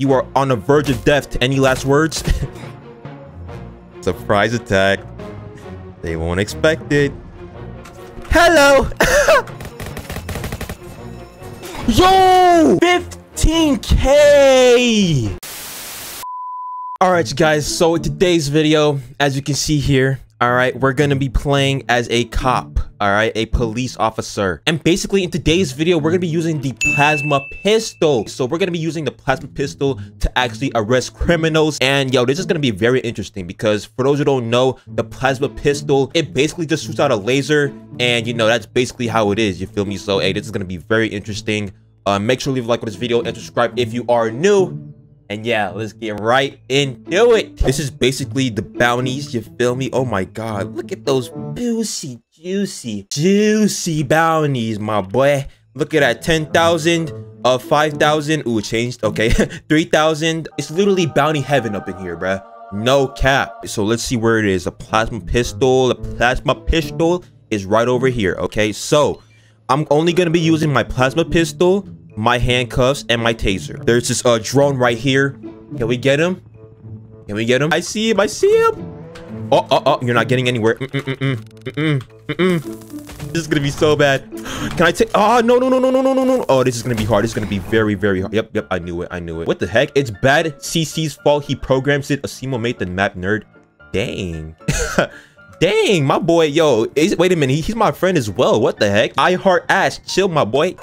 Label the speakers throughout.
Speaker 1: You are on the verge of death. Any last words? Surprise attack. They won't expect it. Hello! Yo! 15k! Alright guys, so today's video, as you can see here, alright, we're gonna be playing as a cop, alright, a police officer. And basically in today's video, we're gonna be using the plasma pistol. So we're gonna be using the plasma pistol to actually arrest criminals. And yo, this is gonna be very interesting because for those who don't know, the plasma pistol, it basically just shoots out a laser. And you know, that's basically how it is, you feel me? So hey, this is gonna be very interesting. Uh, make sure to leave a like on this video and subscribe if you are new. And yeah, let's get right into it. This is basically the bounties, you feel me? Oh my god, look at those juicy, juicy, juicy bounties, my boy. Look at that, 10,000, uh, 5,000, ooh, changed, okay, 3,000. It's literally bounty heaven up in here, bruh. No cap. So let's see where it is. A plasma pistol, a plasma pistol is right over here, okay? So, I'm only gonna be using my plasma pistol my handcuffs, and my taser. There's this uh, drone right here. Can we get him? Can we get him? I see him. I see him. Oh, oh, oh. You're not getting anywhere. Mm -mm, mm -mm, mm this is going to be so bad. Can I take... Oh, no, no, no, no, no, no, no, no. Oh, this is to be hard. This is going to be very, very hard. Yep, yep. I knew it. I knew it. What the heck? It's badcc's fault. He programs it. Asimo made the map nerd. Dang. Dang, my boy. Yo, is, wait a minute. He, he's my friend as well. What the heck? I heart ass. Chill, my boy.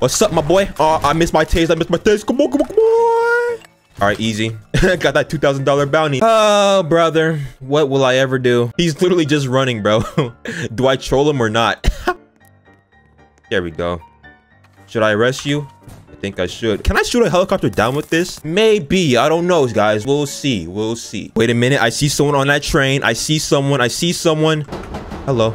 Speaker 1: What's up, my boy? Oh, I missed my taste. I missed my taste. Come on, come on, come on. All right, easy. Got that $2,000 bounty. Oh, brother. What will I ever do? He's literally just running, bro. do I troll him or not? there we go. Should I arrest you? I think I should. Can I shoot a helicopter down with this? Maybe. I don't know, guys. We'll see. We'll see. Wait a minute. I see someone on that train. I see someone. I see someone. Hello.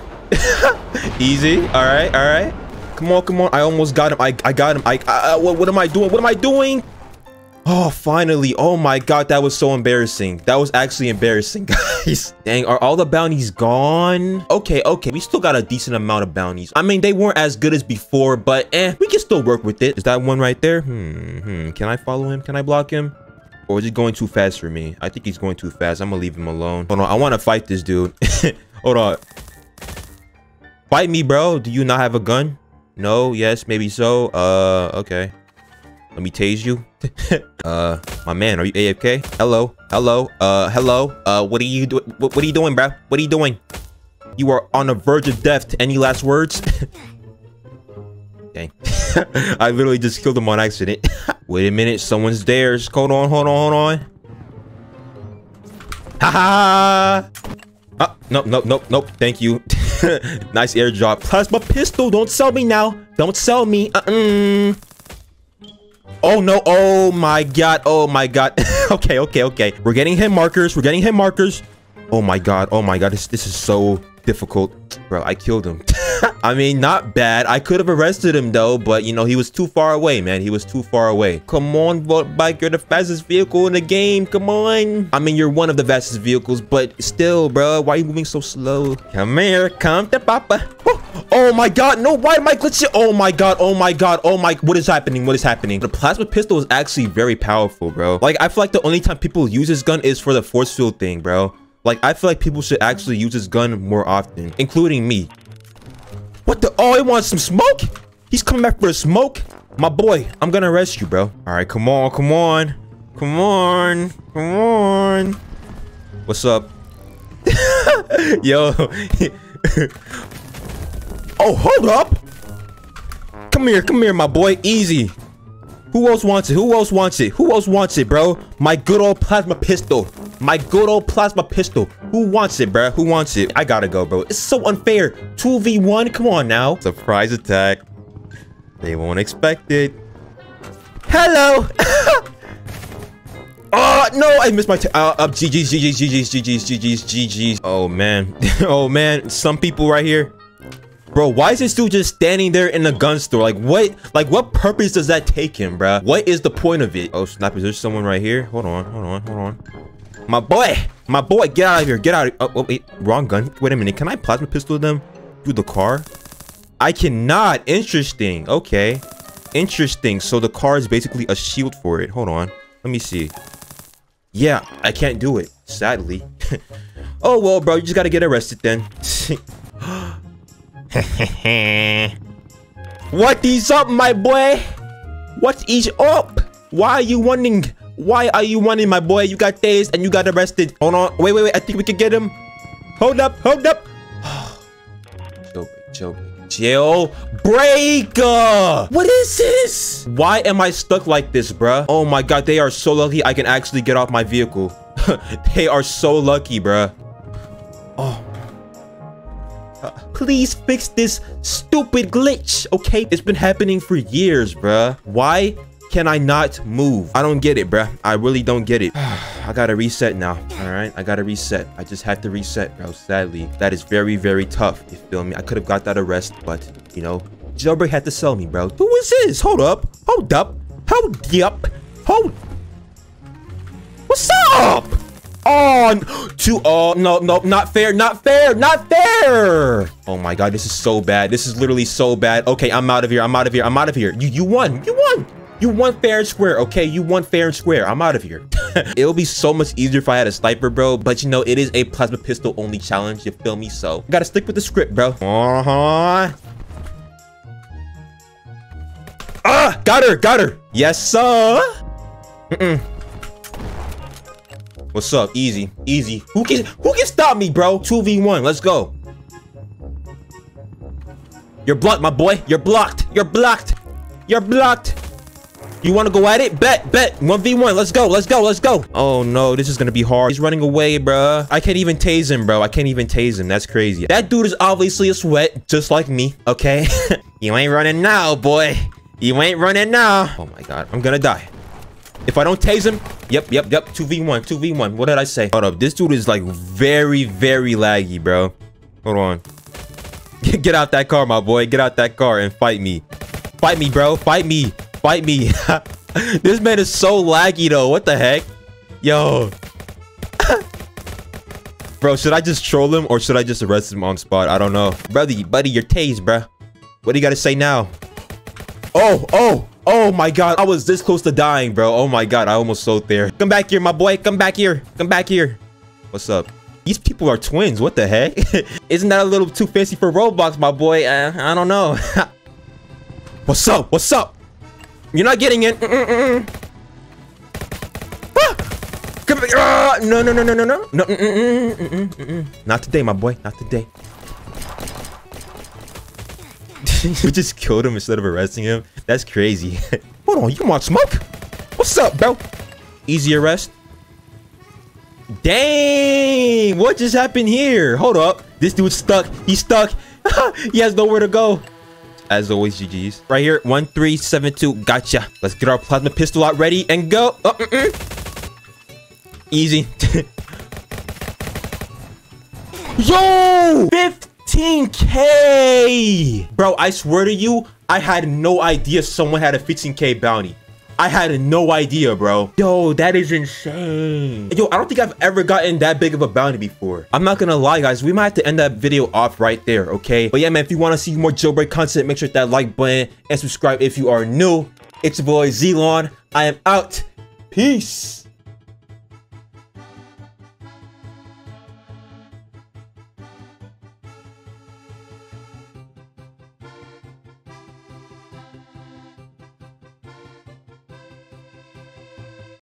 Speaker 1: Easy. All right. All right. Come on, come on. I almost got him. I, I got him. I, I what, what am I doing? What am I doing? Oh, finally. Oh my god, that was so embarrassing. That was actually embarrassing, guys. Dang, are all the bounties gone? Okay, okay. We still got a decent amount of bounties. I mean, they weren't as good as before, but eh, we can still work with it. Is that one right there? Hmm, hmm. Can I follow him? Can I block him? Or is he going too fast for me? I think he's going too fast. I'm gonna leave him alone. Hold on, I want to fight this dude. Hold on. Fight me, bro. Do you not have a gun? No, yes, maybe so. Uh, okay. Let me tase you. uh, my man, are you AFK? Hello, hello, uh, hello. Uh, what are you doing? What, what, are you doing, bro? What are you doing? You are on the verge of death. Any last words? Dang. I literally just killed him on accident. Wait a minute, someone's there. Just Hold on, hold on, hold on. Ha ha! Oh, nope, nope, nope, nope. Thank you. nice airdrop. Plasma pistol. Don't sell me now. Don't sell me. Uh -uh. Oh no. Oh my god. Oh my god. okay, okay, okay. We're getting hit markers. We're getting hit markers. Oh my god. Oh my god. This this is so difficult. Bro, I killed him. I mean, not bad. I could have arrested him though, but you know, he was too far away, man. He was too far away. Come on, Volt Bike, you're the fastest vehicle in the game. Come on. I mean, you're one of the fastest vehicles, but still, bro, why are you moving so slow? Come here, come to Papa. Oh, oh my god, no, why am I glitching? Oh my god, oh my god, oh my, what is happening? What is happening? The plasma pistol is actually very powerful, bro. Like, I feel like the only time people use this gun is for the force field thing, bro. Like, I feel like people should actually use this gun more often, including me. What the? Oh, he wants some smoke? He's coming back for a smoke? My boy, I'm gonna arrest you, bro. All right, come on, come on. Come on, come on. What's up? Yo. oh, hold up. Come here, come here, my boy. Easy. Who else wants it? Who else wants it? Who else wants it, bro? My good old plasma pistol. My good old plasma pistol. Who wants it, bro? Who wants it? I gotta go, bro. It's so unfair. 2v1? Come on now. Surprise attack. They won't expect it. Hello. Oh, no, I missed my uh, uh, GG's, GG's, GG's, GG's, GG's, GG's. Oh, man. oh, man. Some people right here Bro, why is this dude just standing there in the gun store? Like, what? Like, what purpose does that take him, bro? What is the point of it? Oh, snap. Is there someone right here? Hold on, hold on, hold on. My boy! My boy, get out of here. Get out of. Oh, oh, wait. Wrong gun. Wait a minute. Can I plasma pistol them through the car? I cannot. Interesting. Okay. Interesting. So the car is basically a shield for it. Hold on. Let me see. Yeah, I can't do it, sadly. oh, well, bro, you just gotta get arrested then. what is up, my boy? What is up? Why are you running? Why are you running, my boy? You got tased and you got arrested. Hold on. Wait, wait, wait. I think we can get him. Hold up. Hold up. jailbreak, jailbreak. Jailbreak. What is this? Why am I stuck like this, bruh? Oh my god, they are so lucky I can actually get off my vehicle. they are so lucky, bruh. Oh. Uh, please fix this stupid glitch, okay? It's been happening for years, bruh. Why can I not move? I don't get it, bruh. I really don't get it. I gotta reset now, all right? I gotta reset. I just had to reset, bro. Sadly, that is very, very tough. You feel me? I could have got that arrest, but, you know, Jailbreak had to sell me, bro. Who is this? Hold up. Hold up. Hold up. Hold. What's up? On oh, to oh no no not fair not fair not fair oh my god this is so bad this is literally so bad okay i'm out of here i'm out of here i'm out of here you you won you won you won fair and square, okay? You won fair and square. I'm out of here. It'll be so much easier if I had a sniper, bro. But you know, it is a plasma pistol only challenge. You feel me? So, gotta stick with the script, bro. Uh-huh. Ah! Got her! Got her! Yes, sir! Mm-mm. What's up? Easy. Easy. Who can, who can stop me, bro? 2v1. Let's go. You're blocked, my boy. You're blocked. You're blocked. You're blocked. You want to go at it? Bet, bet. 1v1. Let's go. Let's go. Let's go. Oh, no. This is going to be hard. He's running away, bro. I can't even tase him, bro. I can't even tase him. That's crazy. That dude is obviously a sweat, just like me, okay? you ain't running now, boy. You ain't running now. Oh, my God. I'm going to die. If I don't tase him, yep, yep, yep. 2v1, 2v1. What did I say? Hold up. This dude is like very, very laggy, bro. Hold on. Get out that car, my boy. Get out that car and fight me. Fight me, bro. Fight me fight me. this man is so laggy though. What the heck? Yo. bro, should I just troll him or should I just arrest him on spot? I don't know. Brother, buddy, you're tased, bro. What do you got to say now? Oh, oh, oh my god. I was this close to dying, bro. Oh my god, I almost sold there. Come back here, my boy. Come back here. Come back here. What's up? These people are twins. What the heck? Isn't that a little too fancy for Roblox, my boy? Uh, I don't know. What's up? What's up? You're not getting it. Mm -mm -mm. Ah! Come ah! No, no, no, no, no, no. No. Not today, my boy. Not today. we just killed him instead of arresting him. That's crazy. Hold on, you want smoke? What's up, bro? Easy arrest. Dang! What just happened here? Hold up. This dude's stuck. He's stuck. he has nowhere to go. As always, GG's. Right here, 1372. Gotcha. Let's get our plasma pistol out ready and go. Oh, mm -mm. Easy. Yo! 15k! Bro, I swear to you, I had no idea someone had a 15k bounty. I had no idea, bro. Yo, that is insane. Yo, I don't think I've ever gotten that big of a bounty before. I'm not gonna lie, guys. We might have to end that video off right there, okay? But yeah, man, if you want to see more jailbreak content, make sure that like button and subscribe if you are new. It's your boy, Zeelon. I am out. Peace.